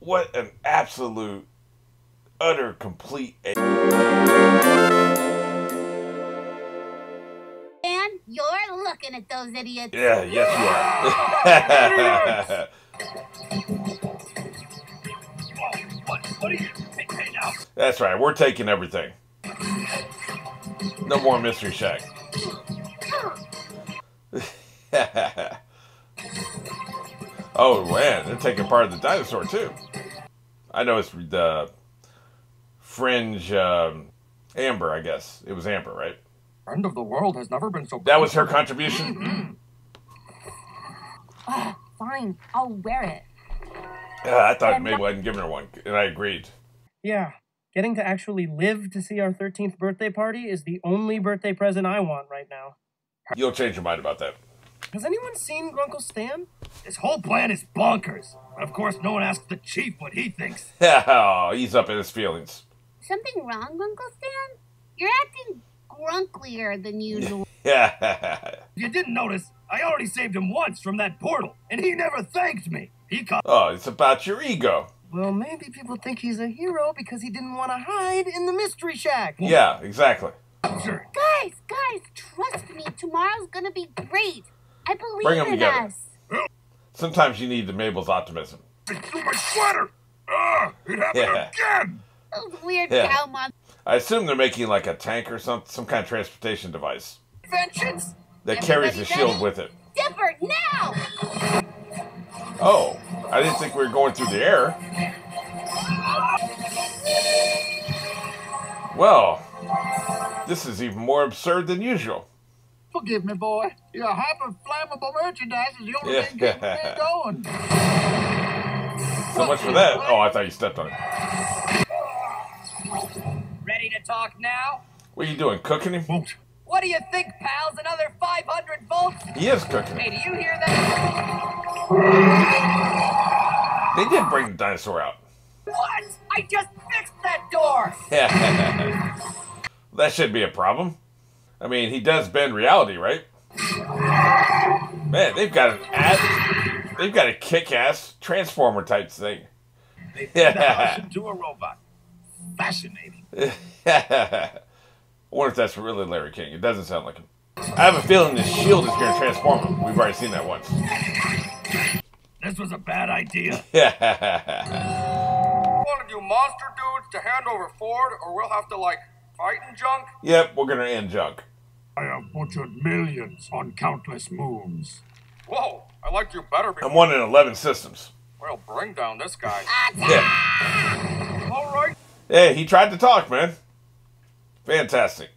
What an absolute, utter, complete. A- And you're looking at those idiots. yeah, yes, you are. What? What are you? Hey, hey now. That's right. We're taking everything. No more Mystery Shack. oh man, they're taking part of the dinosaur too. I know it's the fringe um, Amber. I guess it was Amber, right? End of the world has never been so. That was her contribution. Fine, I'll wear it. Uh, I thought maybe I hadn't given her one, and I agreed. Yeah, getting to actually live to see our 13th birthday party is the only birthday present I want right now. You'll change your mind about that. Has anyone seen Grunkle Stan? This whole plan is bonkers. But of course, no one asks the chief what he thinks. oh, he's up in his feelings. Something wrong, Uncle Stan? You're acting grunklier than usual. Yeah. If you didn't notice, I already saved him once from that portal, and he never thanked me. He called. oh, it's about your ego. Well, maybe people think he's a hero because he didn't want to hide in the Mystery Shack. Yeah, exactly. Sure. guys, guys, trust me. Tomorrow's gonna be great. I believe Bring 'em in together. us. Sometimes you need the Mabel's optimism. It threw my sweater. Ah, it happened Yeah. again. Those weird Yeah. cow monsters. I assume they're making like a tank or some some kind of transportation device Inventions. that carries Everybody the shield ready? with it. Dipper, now! Oh, I didn't think we were going through the air. Well, this is even more absurd than usual. Forgive me, boy. Your hyper flammable merchandise is the only Yeah. thing keeping me going. So much for that. Oh, I thought you stepped on it. Ready to talk now? What are you doing? Cooking him? Won't. What do you think, pals? Another 500 volts? He is cooking Hey, do you hear that? They did bring the dinosaur out. What? I just fixed that door! that should be a problem. I mean, he does bend reality, right? Man, they've got an ad, they've got a kick-ass transformer type thing. They Yeah. turned the house into a robot. Fascinating. I wonder if that's really Larry King. It doesn't sound like him. I have a feeling the shield is going to transform him. We've already seen that once. This was a bad idea. Yeah. One of you monster dudes to hand over Ford, or we'll have to, like, fight and junk? yep, we're going to end junk. I butchered millions on countless moons. Whoa, I liked you better before. I'm one in 11 systems. Well, bring down this guy. Yeah. All right. Hey, he tried to talk, man. Fantastic.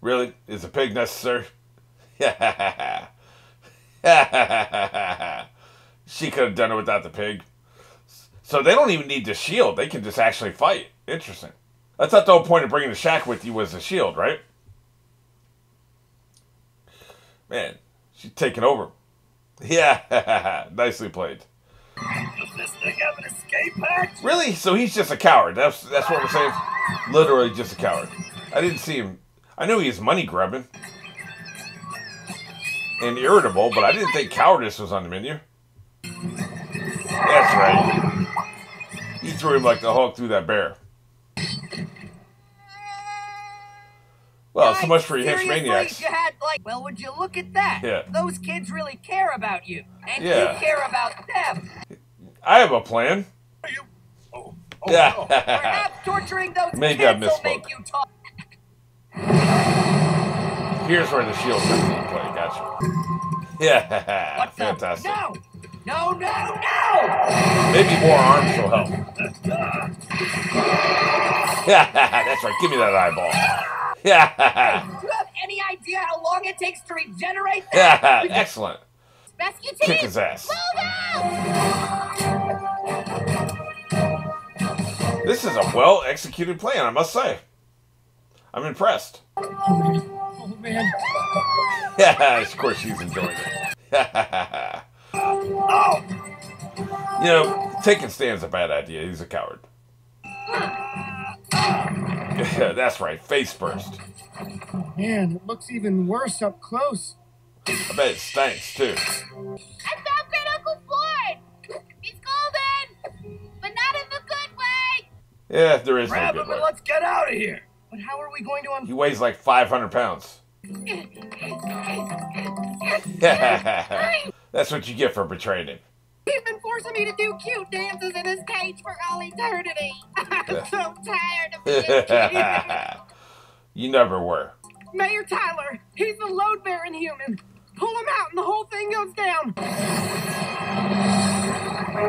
Really? Is a pig necessary? she could have done it without the pig. So they don't even need the shield. They can just actually fight. Interesting. I thought the whole point of bringing the shack with you was the shield, right? Man, she's taking over. Yeah, nicely played. Does this thing have an escape hatch? Really? So he's just a coward. That's that's what we're saying. Literally just a coward. I didn't see him. I knew he was money grubbing and irritable, but I didn't think cowardice was on the menu. That's right. He threw him like the Hulk through that bear. Well, so much for you seriously, maniacs. You had, like, well, would you look at that? Yeah. Those kids really care about you. And Yeah. you care about them. I have a plan. Are you? Oh, oh Yeah. Oh, no. Perhaps torturing those Maybe I kids will make you talk. Here's where the shield comes into play. Gotcha. Yeah, fantastic. No! No, no, no! Maybe more arms will help. Yeah, that's right. Give me that eyeball. Yeah, Do you have any idea how long it takes to regenerate that? yeah, excellent. Rescue Kick his ass. Move out! This is a well executed plan, I must say. I'm impressed. Oh, man. Yeah, of course she's enjoying it. Oh! you know, taking Stan's a bad idea. He's a coward. Yeah, that's right. Face first. Man, it looks even worse up close. I bet it stinks too. I found Great Uncle Ford. He's golden, but not in the good way. Yeah, there is Grab no good him way. And let's get out of here. But how are we going to? Un- he weighs like 500 pounds. that's what you get for betraying him. He's been forcing me to do cute dances in his cage for all eternity. I'm so tired of being cute. you never were. Mayor Tyler, he's the load bearing human. Pull him out and the whole thing goes down.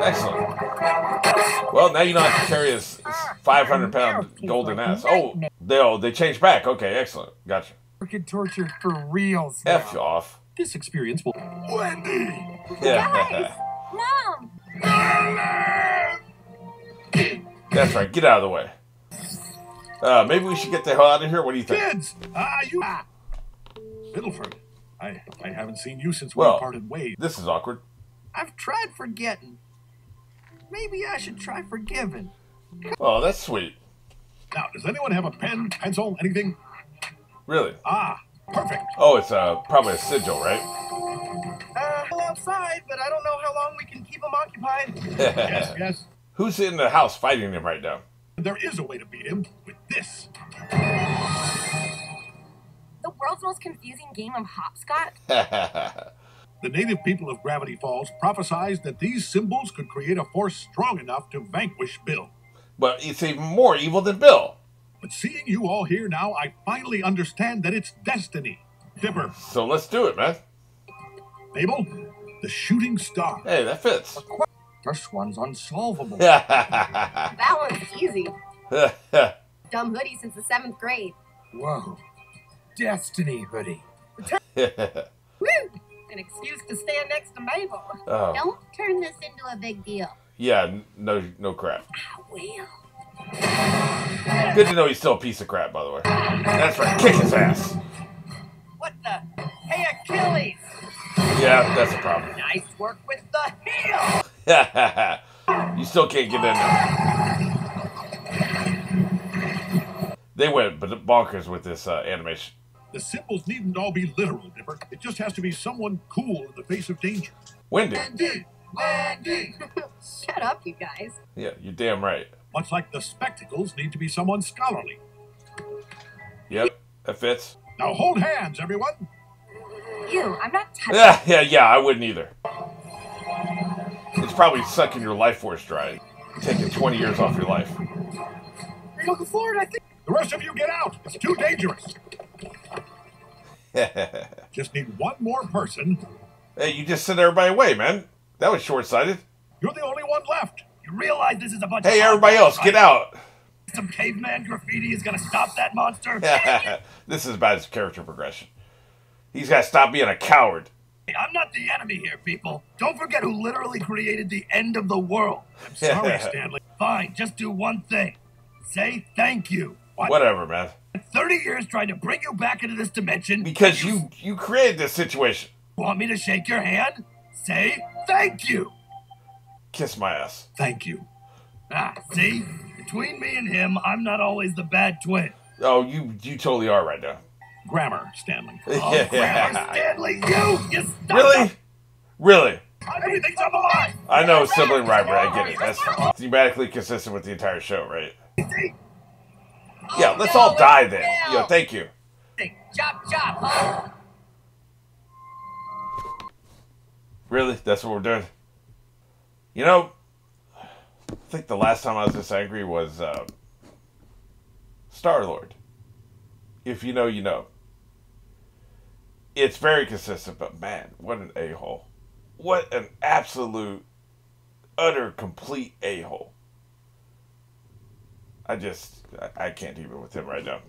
Excellent. Well, now you don't have to carry his 500 pound golden ass. Oh, they oh, they changed back. Okay, excellent. Gotcha. Freaking tortured for reals. F off. This experience will. Wendy! Yeah. Mom! That's right. Get out of the way. Uh, maybe we should get the hell out of here. What do you think? Kids! Ah, you. Ah. Fiddleford, I, I haven't seen you since Well- we parted ways. This is awkward. I've tried forgetting. Maybe I should try forgiving. Oh, that's sweet. Now, does anyone have a pen, pencil, anything? Really. Ah, perfect. Oh, it's uh, probably a sigil, right? Uh, outside, but I don't know how long we can keep them occupied. Yes, yes. Who's in the house fighting him right now? There is a way to beat him with this. The world's most confusing game of hopscotch? The native people of Gravity Falls prophesied that these symbols could create a force strong enough to vanquish Bill. but it's even more evil than Bill. But seeing you all here now, I finally understand that it's destiny. Dipper, So let's do it, man. Mabel, the shooting star. Hey, that fits. This one's unsolvable. That one's easy. Dumb hoodie since the seventh grade. Whoa. Destiny hoodie. Woo! An excuse to stand next to Mabel. oh, Don't turn this into a big deal. yeah, no, no crap. Well, Good to know he's still a piece of crap, by the way. That's right, kick his ass. what the? Hey, Achilles! Yeah, that's a problem. Nice work with the heel! you still can't get in there. They went bonkers with this uh, animation. The symbols needn't all be literal, Dipper. It just has to be someone cool in the face of danger. Wendy. Wendy! Wendy! Shut up, you guys. Yeah, you're damn right. Much like the spectacles need to be someone scholarly. Yep, that fits. Now hold hands, everyone. Ew, I'm not touching Yeah, yeah, yeah, I wouldn't either. It's probably sucking your life force dry, taking 20 years off your life. Hey, looking forward, I think. The rest of you get out. It's too dangerous. Just need one more person. Hey, you just sent everybody away, man. That was short sighted. You're the only one left. You realize this is a bunch Hey, of everybody else, get out. Some caveman graffiti is gonna stop that monster. this is about his character progression. He's got to stop being a coward. I'm not the enemy here, people. Don't forget who literally created the end of the world. I'm sorry, Stanley. Fine, just do one thing. Say thank you. What? Whatever, man. 30 years trying to bring you back into this dimension. Because you you created this situation. want me to shake your hand? Say thank you. Kiss my ass. Thank you. Ah, see? Between me and him, I'm not always the bad twin. Oh, you you totally are right now. Grammar, Stanley. Oh, Grandma Stanley, you! You stuck Really? Really? Everything's on the line! I know sibling rivalry. I get it. That's thematically consistent with the entire show, right? Yeah, let's all die then. Yeah, thank you. Chop, chop, huh? Really? That's what we're doing? You know, I think the last time I was this angry was uh, Star Lord. If you know, you know. It's very consistent, but man, what an a hole. What an absolute, utter, complete a hole. I just, I, I can't even with him right now.